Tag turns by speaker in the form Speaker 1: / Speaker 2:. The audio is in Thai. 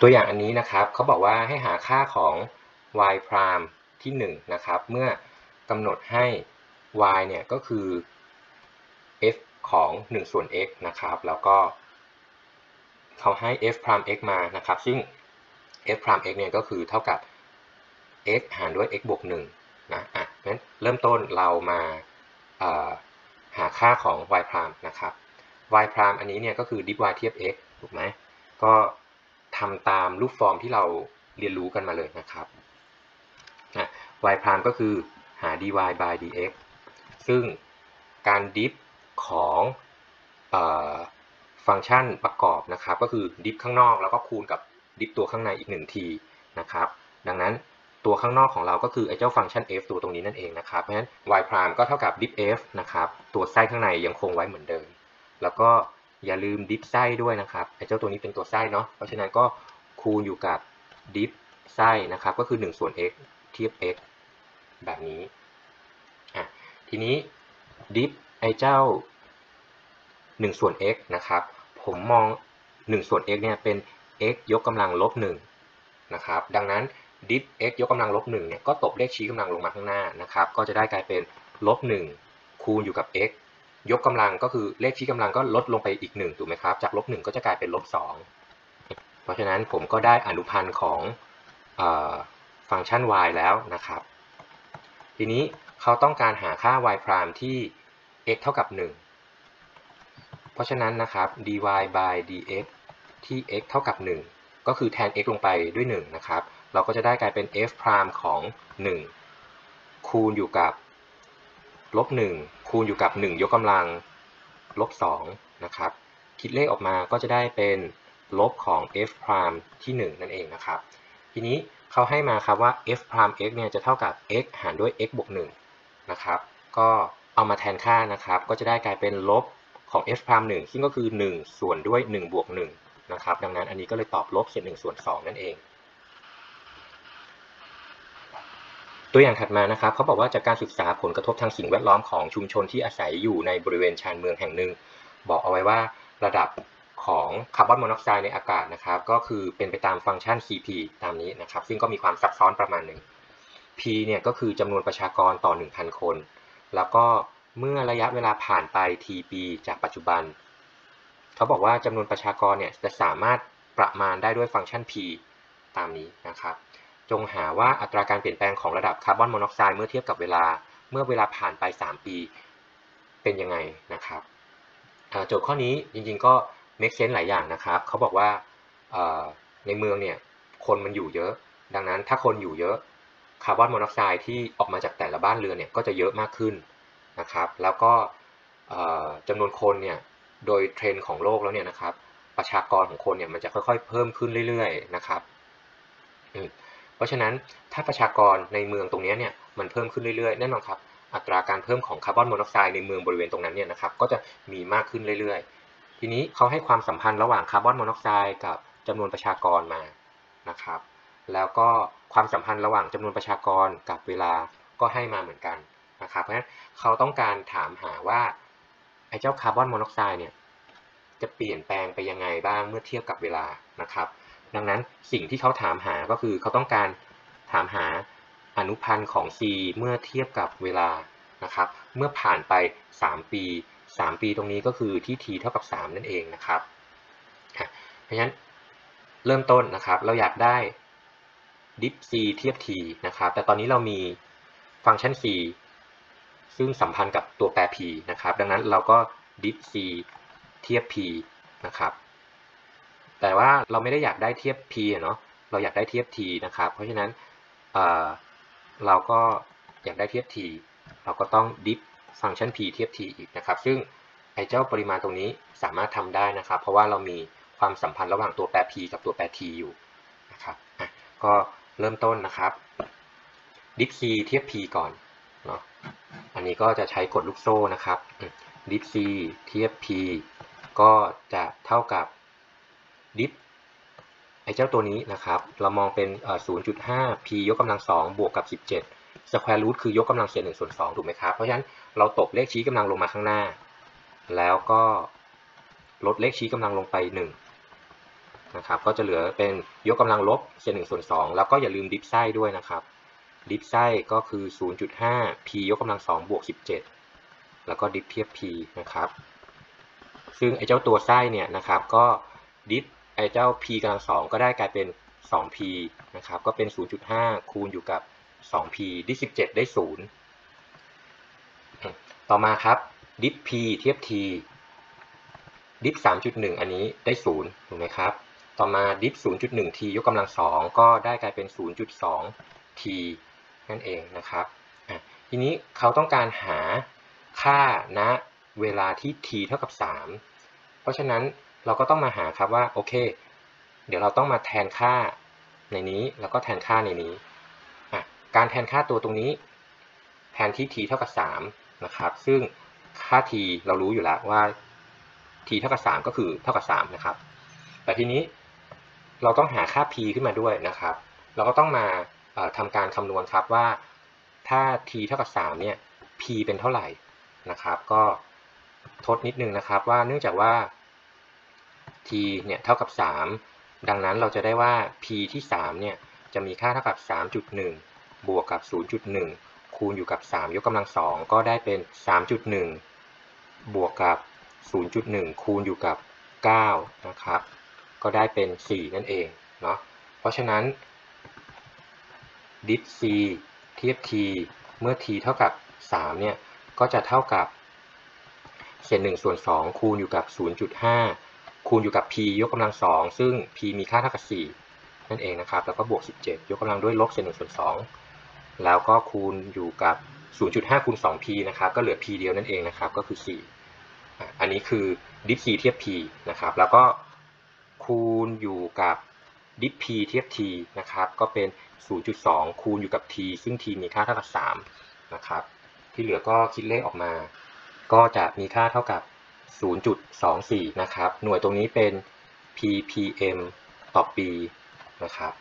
Speaker 1: ตัวอย่างอันนี้นะครับเขาบอกว่าให้หาค่าของ y prime ที่1นะครับเมื่อกำหนดให้ y เนี่ยก็คือ f ของ 1 ส่วน x นะครับ แล้วก็เขาให้ f prime x มานะครับ ซึ่ง f prime x เนี่ยก็คือเท่ากับ x หารด้วย x บวก1นะอะงั้นเริ่มต้นเรามาหาค่าของ y prime นะครับ y prime อันนี้เนี่ยก็คือ div y เทียบ x ถูกไหมก็ ทำตามรูปฟอร์มที่เราเรียนรู้กันมาเลยนะครับ y prime ก็คือหา dy by dx ซึ่งการดิฟของฟังก์ชันประกอบนะครับ ก็คือดิฟข้างนอกแล้วก็คูณกับดิฟตัวข้างในอีก1ทีนะครับ ดังนั้นตัวข้างนอกของเราก็คือไอ้เจ้าฟังก์ชัน f ตัวตรงนี้นั่นเองนะครับ เพราะฉะนั้น y prime ก็เท่ากับ diff f นะครับ ตัวไส้ข้างในยังคงไว้เหมือนเดิม แล้วก็ อย่าลืม diff ไส้ด้วยนะครับไอ้เจ้าตัวนี้เป็นตัวไส้เนาะเพราะฉะนั้นก็คูณอยู่กับ diff ไส้นะครับ ก็คือ 1 ส่วน x เทียบ x แบบนี้อะทีนี้ diff ไอ้เจ้า 1 ส่วน x นะครับ ผมมอง 1 ส่วน x เนี่ยเป็น x ยกกำลังลบ1นะครับ ดังนั้นดิฟ x ยกกำลังลบ1เนี่ยก็ตบเลขชี้กำลังลงมาข้างหน้านะครับ ก็จะได้กลายเป็นลบ1คูณอยู่กับ x ยกกำลังก็คือเลขชี้กำลังก็ลดลงไปอีก1ถูกไหมครับ จากลบ1ก็จะกลายเป็นลบ2เพราะฉะนั้นผมก็ได้อนุพันธ์ของฟังก์ชัน y แล้วนะครับ ทีนี้เขาต้องการหาค่า y prime ที่ x เท่ากับ 1 เพราะฉะนั้นนะครับ dy by dx ที่ x เท่ากับ 1 ก็คือแทน x ลงไปด้วย 1 นะครับ เราก็จะได้กลายเป็น f prime ของ 1 คูณอยู่กับลบ1 คูณอยู่กับ 1 ยกกำลังลบ2นะครับ คิดเลขออกมาก็จะได้เป็นลบของ f prime ที่ 1 นั่นเองนะครับ ทีนี้เขาให้มาครับว่า f prime x เนี่ยจะเท่ากับ x หารด้วย x บวก1นะครับ ก็เอามาแทนค่านะครับ ก็จะได้กลายเป็นลบของ f prime 1ซึ่งก็คือ 1 ส่วนด้วย 1 บวก1นะครับ ดังนั้นอันนี้ก็เลยตอบลบเศษ1ส่วน2นั่นเอง ตัวอย่างถัดมานะครับเขาบอกว่าจากการศึกษาผลกระทบทางสิ่งแวดล้อมของชุมชนที่อาศัยอยู่ในบริเวณชานเมืองแห่งหนึ่ง บอกเอาไว้ว่าระดับของคาร์บอนมอนอกไซด์ในอากาศนะครับก็คือเป็นไปตามฟังก์ชัน Cp ตามนี้นะครับซึ่งก็มีความซับซ้อนประมาณหนึ่ง P เนี่ยก็คือจำนวนประชากรต่อ 1,000 คน แล้วก็เมื่อระยะเวลาผ่านไป t ปีจากปัจจุบัน เขาบอกว่าจำนวนประชากรเนี่ยจะสามารถประมาณได้ด้วยฟังก์ชัน P ตามนี้นะครับ จงหาว่าอัตราการเปลี่ยนแปลงของระดับคาร์บอนมอนอกไซด์เมื่อเทียบกับเวลาเมื่อเวลาผ่านไป 3 ปีเป็นยังไงนะครับโจทย์ข้อนี้จริงๆก็ make sense หลายอย่างนะครับเขาบอกว่าในเมืองเนี่ยคนมันอยู่เยอะ ดังนั้นถ้าคนอยู่เยอะคาร์บอนมอนอกไซด์ที่ออกมาจากแต่ละบ้านเรือนเนี่ยก็จะเยอะมากขึ้นนะครับแล้วก็จำนวนคนเนี่ยโดยเทรนด์ของโลกแล้วเนี่ยนะครับประชากรของคนเนี่ยมันจะค่อยๆ เพิ่มขึ้นเรื่อยๆนะครับ เพราะฉะนั้นถ้าประชากรในเมืองตรงนี้เนี่ยมันเพิ่มขึ้นเรื่อยๆแน่นอนครับอัตราการเพิ่มของคาร์บอนมอนอกไซด์ในเมืองบริเวณตรงนั้นเนี่ยนะครับก็จะมีมากขึ้นเรื่อยๆ ทีนี้เขาให้ความสัมพันธ์ระหว่างคาร์บอนมอนอกไซด์กับจำนวนประชากรมานะครับแล้วก็ความสัมพันธ์ระหว่างจำนวนประชากรกับเวลาก็ให้มาเหมือนกันนะครับเพราะฉะนั้นเขาต้องการถามหาว่าไอ้เจ้าคาร์บอนมอนอกไซด์เนี่ยจะเปลี่ยนแปลงไปยังไงบ้างเมื่อเทียบกับเวลานะครับ ดังนั้นสิ่งที่เขาถามหาก็คือเขาต้องการถามหาอนุพันธ์ของ c เมื่อเทียบกับเวลานะครับ เมื่อผ่านไป 3 ปี 3 ปีตรงนี้ก็คือที่ t เท่ากับ 3 นั่นเองนะครับเพราะฉะนั้นเริ่มต้นนะครับเราอยากได้ diff c เทียบ t นะครับ แต่ตอนนี้เรามีฟังก์ชัน c ซึ่งสัมพันธ์กับตัวแปร p นะครับ ดังนั้นเราก็ diff c เทียบ p นะครับ แต่ว่าเราไม่ได้อยากได้เทียบ p เนาะเราอยากได้เทียบ t นะครับ เพราะฉะนั้นเเราก็อยากได้เทียบ t เราก็ต้องดิฟฟังก์ชัน p เทียบ t อีกนะครับ ซึ่งไอ้เจ้าปริมาณตรงนี้สามารถทำได้นะครับ เพราะว่าเรามีความสัมพันธ์ระหว่างตัวแปร p กับตัวแปร t อยู่นะครับก็เริ่มต้นนะครับดิฟ c เทียบ p ก่อนเนาะอันนี้ก็จะใช้กดลูกโซ่นะครับดิฟ c เทียบ p ก็จะเท่ากับ ดิฟไอ้เจ้าตัวนี้นะครับ เรามองเป็น 0.5 p ยกกำลัง 2 บวกกับ 17 square root คือยกกำลังเศษ1ส่วน2ถูกไหมครับ เพราะฉะนั้นเราตบเลขชี้กำลังลงมาข้างหน้า แล้วก็ลดเลขชี้กำลังลงไป 1 นะครับ ก็จะเหลือเป็นยกกำลังลบเศษหนึ่งส่วนสองแล้วก็อย่าลืมดิฟไส้ด้วยนะครับ ดิฟไส้ก็คือ 0.5 p ยกกำลังสองบวก 17 แล้วก็ดิฟเทียบ p นะครับ ซึ่งไอ้เจ้าตัวไส้เนี่ยนะครับก็ดิฟ ไอ้เจ้า p กำลังสองก็ได้กลายเป็น 2p นะครับก็เป็น 0.5 คูณอยู่กับ 2p ดิฟ17 ได้ 0 ต่อมาครับดิฟ p เทียบ t ดิฟ 3.1 อันนี้ได้ 0 ถูกไหมครับ ต่อมาดิฟ 0.1 t ยกกำลังสองก็ได้กลายเป็น 0.2 t นั่นเองนะครับ ทีนี้เขาต้องการหาค่าณนะเวลาที่ t เท่ากับ 3 เพราะฉะนั้น เราก็ต้องมาหาครับว่าโอเค เดี๋ยวเราต้องมาแทนค่าในนี้แล้วก็แทนค่าในนี้ การแทนค่าตัวตรงนี้ แทนที่ t เท่ากับ3นะครับ ซึ่งค่า t เรารู้อยู่แล้วว่า t เท่ากับ 3 ก็คือเท่ากับ3นะครับ แต่ทีนี้เราต้องหาค่า p ขึ้นมาด้วยนะครับ เราก็ต้องมาทำการคำนวณครับว่าถ้า t เท่ากับ3เนี่ย p เป็นเท่าไหร่นะครับ ก็ทดนิดนึงนะครับว่าเนื่องจากว่า t เนี่ยเท่ากับ 3 ดังนั้นเราจะได้ว่า p ที่ 3 เนี่ยจะมีค่าเท่ากับ 3.1 บวกกับ 0.1 คูณอยู่กับ 3 ยกกำลัง 2 ก็ได้เป็น 3.1 บวกกับ 0.1 คูณอยู่กับ 9 นะครับ ก็ได้เป็น 4 นั่นเองเนาะ เพราะฉะนั้นดิฟ c เทียบ t เมื่อ t เท่ากับ 3 เนี่ย ก็จะเท่ากับเศษ1ส่วน2คูณอยู่กับ 0.5 คูณอยู่กับ p ยกกำลัง2ซึ่ง p มีค่าเท่ากับ 4 นั่นเองนะครับ แล้วก็บวก 17 ยกกำลังด้วยลบเศษ1ส่วน2แล้วก็คูณอยู่กับ 0.5คูณ 2p นะครับ ก็เหลือ p เดียวนั่นเองนะครับ ก็คือ 4 อันนี้คือดิฟ c เทียบ p นะครับ แล้วก็คูณอยู่กับดิฟ p เทียบ t นะครับ ก็เป็น 0.2 คูณอยู่กับ t ซึ่ง t มีค่าเท่ากับ 3 นะครับ ที่เหลือก็คิดเลขออกมา ก็จะมีค่าเท่ากับ 0.24 นะครับ หน่วยตรงนี้เป็น ppm ต่อปีนะครับ